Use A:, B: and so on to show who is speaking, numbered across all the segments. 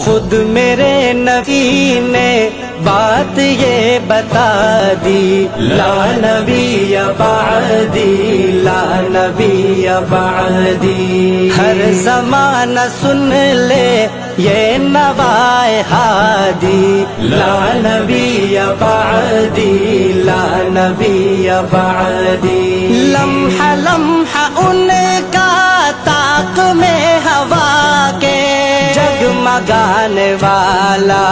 A: खुद मेरे नबी ने बात ये बता दी। ला नबी अबादी ला नबी अबादी हर जमाना सुन ले ये नवाए हादी। ला नबी अबादी ला नबी अबादी लम्हा लम्हा उनका वाला,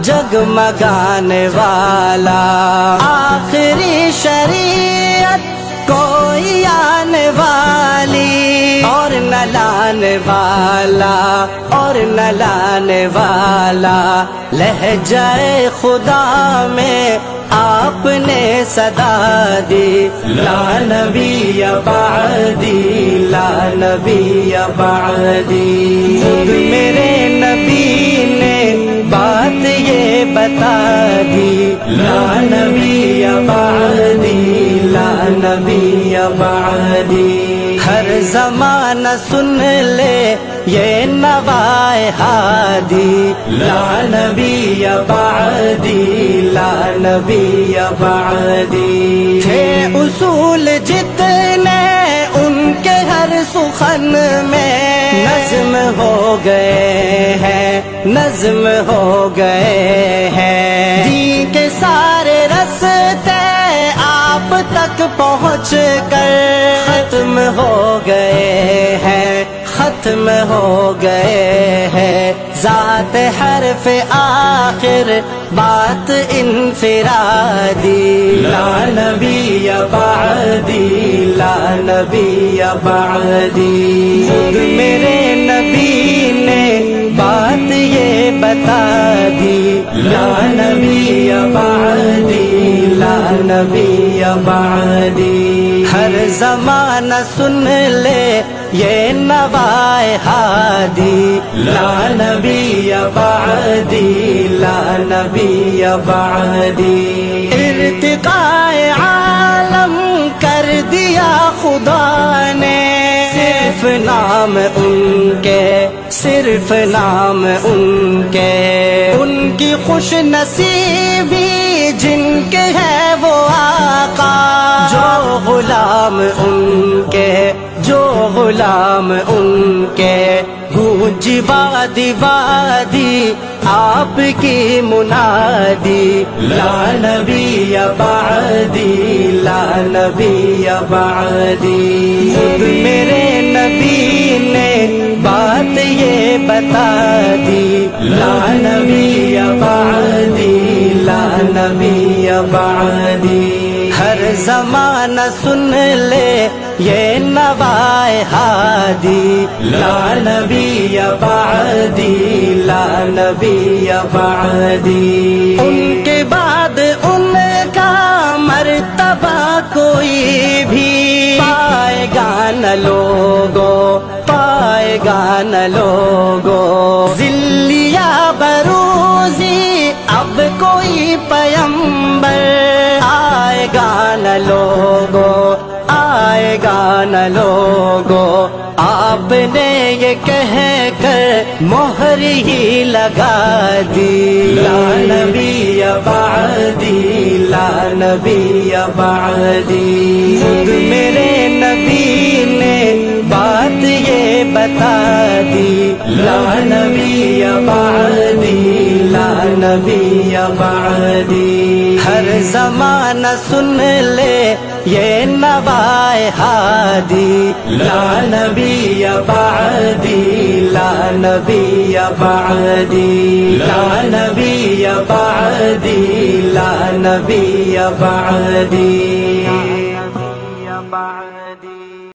A: जगमगाने वाला। आखिरी शरीयत कोई आने वाली, और न लाने वाला, और न लाने वाला। लह जाए खुदा में, आपने सदा दी। ला नबी अबादी ला नबी अबादी मेरे बता दी ला नबी अबादी नबी अबादी हर जमाना सुन ले ये नवाए हादी। ला नबी अबादी नबी अबादी थे उसूल जितने उनके हर सुखन में नज्म हो गए हैं। नज्म हो गए हैं। दी के सारे रस्ते आप तक पहुँच कर खत्म हो गए हैं। खत्म हो गए हैं। जात हरफ आखिर बात इनफिरादी। ला नबी अबादी ला नबी अबादी। मेरे नबी दी ला नबी अबादी ला नबी अबादी हर जमाना सुन ले ये नवाए हादी। ला नबी अबादी ला नबी अबादी इर्तिकाए आलम कर दिया खुदा ने। सिर्फ़ नाम उनके सिर्फ़ नाम उनके। उनकी खुश नसीबी जिनके है वो आका। जो गुलाम उनके, जो गुलाम उनके। गूंज वादी वादी आपकी मुनादी। ला नबी अबादी ला नबी अबादी मेरे नबी ने बात ये बता दी। ला नबी अबादी ला नबी अबादी हर जमाना सुन ले ये नवाए हादी। ला नबी अबादी ला नबी अबादी उनके बाद पाएगा न लोगो। जिल्लिया बरूजी अब कोई पयंबर आएगा न लोगो आएगा न लोगो। आपने ये कह कर मोहर ही लगा दी। ला नबी अबादी ला नबी अबादी। मेरे नबी बता दी ला नबी अबादी ला नबी अबादी हर जमाना सुन ले ये नवाए हादी ला नबी अबादी ला नबी अबादी ला नबी अबादी ला नबी अबादी